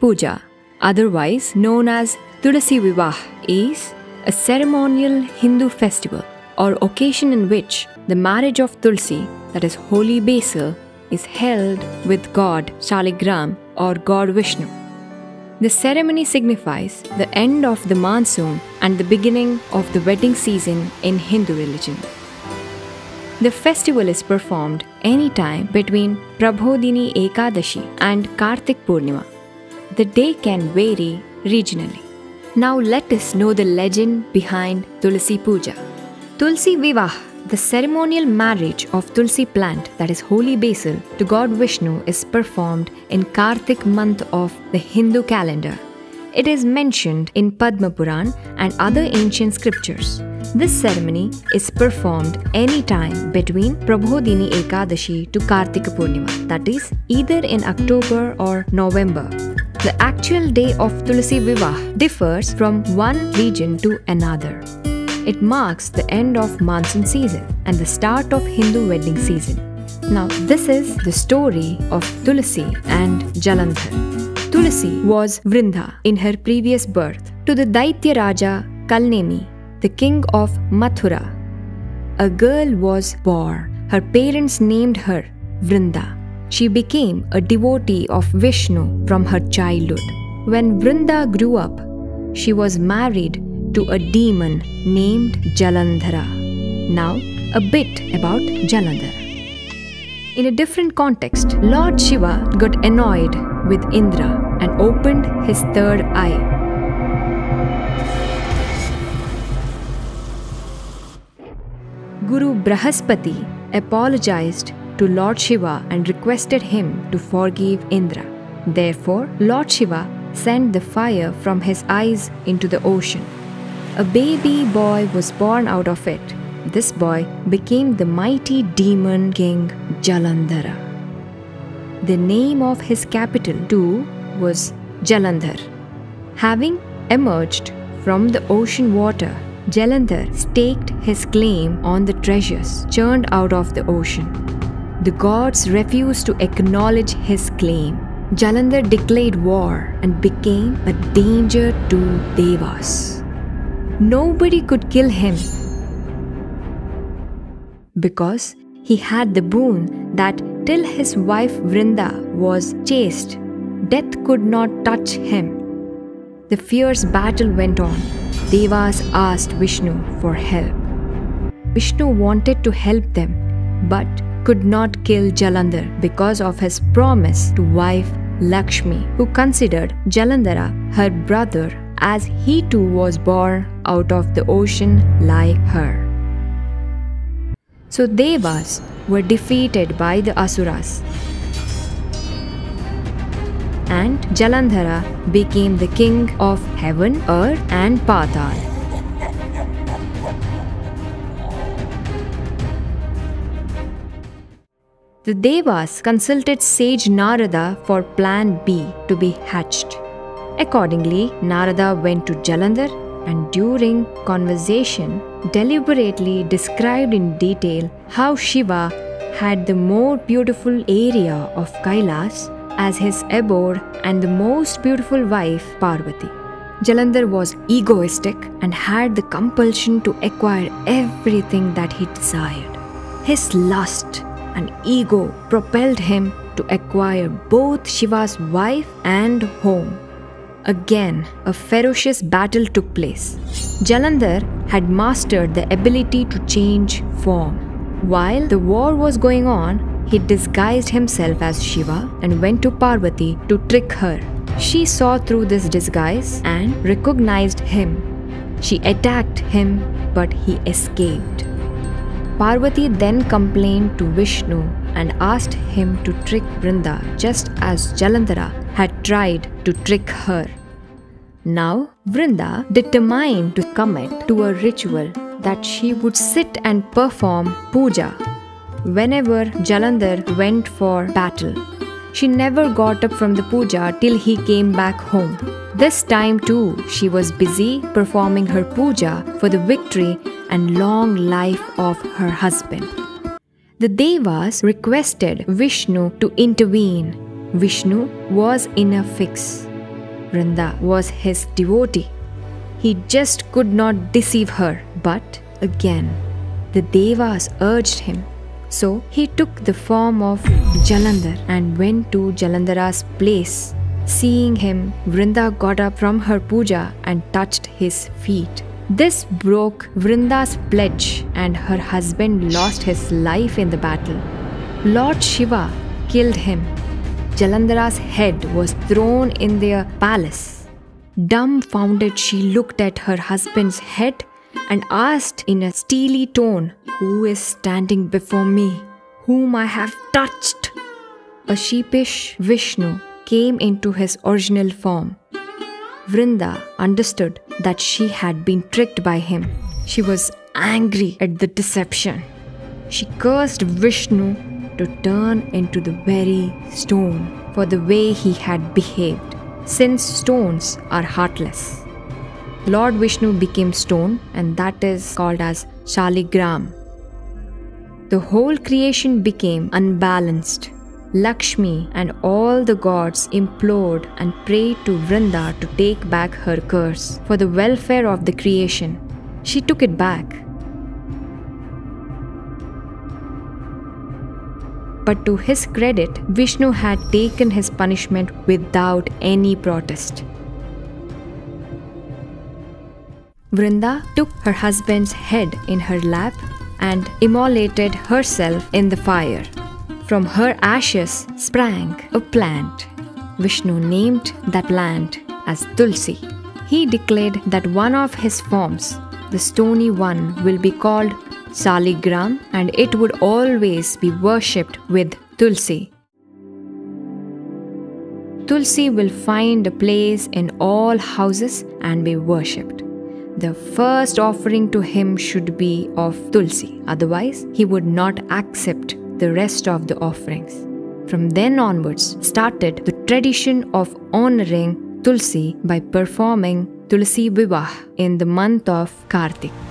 Puja, otherwise known as Tulasi Vivah, is a ceremonial Hindu festival or occasion in which the marriage of Tulsi, that is holy basil, is held with god Shaligram or god Vishnu. The ceremony signifies the end of the monsoon and the beginning of the wedding season in Hindu religion. The festival is performed anytime between Prabodhini Ekadashi and Kartik Purnima. The day can vary regionally. Now let us know the legend behind Tulsi Puja. Tulsi Vivah, the ceremonial marriage of Tulsi plant that is holy basil to god Vishnu is performed in Kartik month of the Hindu calendar. It is mentioned in Padma Puran and other ancient scriptures. This ceremony is performed anytime between Prabodhini Ekadashi to Kartika Purnima, that is, either in October or November. The actual day of Tulsi Vivah differs from one region to another. It marks the end of monsoon season and the start of Hindu wedding season. Now, this is the story of Tulsi and Jalandhar. Tulsi was Vrinda in her previous birth to the Daitya Raja Kalnemi the king of Mathura. A girl was born. Her parents named her Vrinda. She became a devotee of Vishnu from her childhood. When Vrinda grew up, she was married to a demon named Jalandhara. Now, a bit about Jalandhara. In a different context, Lord Shiva got annoyed with Indra and opened his third eye Guru Brahaspati apologized to Lord Shiva and requested him to forgive Indra. Therefore, Lord Shiva sent the fire from his eyes into the ocean. A baby boy was born out of it. This boy became the mighty demon king Jalandhara. The name of his capital too was Jalandhar. Having emerged from the ocean water, Jalandhar staked his claim on the treasures churned out of the ocean. The gods refused to acknowledge his claim. Jalandhar declared war and became a danger to Devas. Nobody could kill him because he had the boon that till his wife Vrinda was chaste, death could not touch him. The fierce battle went on Devas asked Vishnu for help. Vishnu wanted to help them but could not kill Jalandhar because of his promise to wife Lakshmi, who considered Jalandhara her brother as he too was born out of the ocean like her. So Devas were defeated by the Asuras and Jalandhara became the king of heaven, earth, and Patal. The Devas consulted sage Narada for plan B to be hatched. Accordingly, Narada went to Jalandhar and during conversation deliberately described in detail how Shiva had the more beautiful area of Kailas as his abode and the most beautiful wife, Parvati. Jalandhar was egoistic and had the compulsion to acquire everything that he desired. His lust and ego propelled him to acquire both Shiva's wife and home. Again, a ferocious battle took place. Jalandhar had mastered the ability to change form. While the war was going on, he disguised himself as Shiva and went to Parvati to trick her. She saw through this disguise and recognized him. She attacked him, but he escaped. Parvati then complained to Vishnu and asked him to trick Vrinda just as Jalandhara had tried to trick her. Now, Vrinda determined to commit to a ritual that she would sit and perform puja whenever Jalandhar went for battle. She never got up from the puja till he came back home. This time too, she was busy performing her puja for the victory and long life of her husband. The Devas requested Vishnu to intervene. Vishnu was in a fix. Vrinda was his devotee. He just could not deceive her. But again, the Devas urged him. So he took the form of Jalandhar and went to Jalandhara's place. Seeing him, Vrinda got up from her puja and touched his feet. This broke Vrinda's pledge, and her husband lost his life in the battle. Lord Shiva killed him. Jalandhara's head was thrown in their palace. Dumbfounded, she looked at her husband's head and asked in a steely tone, Who is standing before me, whom I have touched? A sheepish Vishnu came into his original form. Vrinda understood that she had been tricked by him. She was angry at the deception. She cursed Vishnu to turn into the very stone for the way he had behaved, since stones are heartless. Lord Vishnu became stone, and that is called as Shaligram. The whole creation became unbalanced Lakshmi and all the gods implored and prayed to Vrinda to take back her curse for the welfare of the creation. She took it back. But to his credit, Vishnu had taken his punishment without any protest. Vrinda took her husband's head in her lap and immolated herself in the fire. From her ashes sprang a plant. Vishnu named that plant as Tulsi. He declared that one of his forms, the stony one, will be called Saligram and it would always be worshipped with Tulsi. Tulsi will find a place in all houses and be worshipped. The first offering to him should be of Tulsi, otherwise, he would not accept the rest of the offerings. From then onwards started the tradition of honoring Tulsi by performing Tulsi Vivah in the month of Kartik.